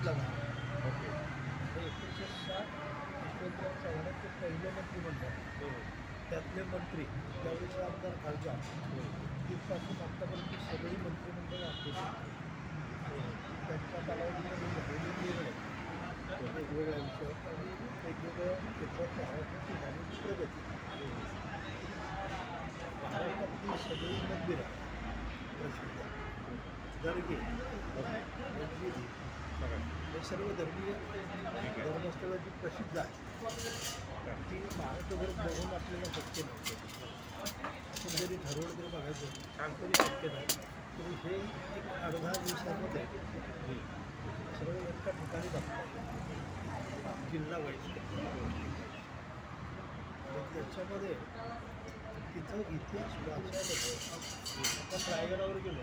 बघितला नाही ओके। एकोणीसशे साठ यशवंतराव चव्हाणांचे पहिले मंत्रिमंडळ त्यातले मंत्री त्यावेळेचे आमदार खासदार तिथपासून आत्तापर्यंत सगळी मंत्रिमंडळ आपली त्यांच्या कालावधीमध्ये झालेले निर्णय वेगवेगळ्या विषयावर आणि वेगवेगळ्या क्षेत्रात महाराष्ट्राची झालेली प्रगती महाराष्ट्रातली सगळी मंदिरं दर्गे हे। सर्व धर्मीय धर्मस्थळं जी प्रसिद्ध आहेत ती महाराष्ट्रभर बघून आपल्याला शक्य नव्हतं आपण जरी ठरवलं तरी बघायचं तरी शक्य नाही. तरी हे एक अर्धा दिवसामध्ये सर्व एका ठिकाणी बघतात. जिल्हा वाईज. त्याच्यामध्ये तिथं इतिहास वाचायला आपण रायगडावर गेलो.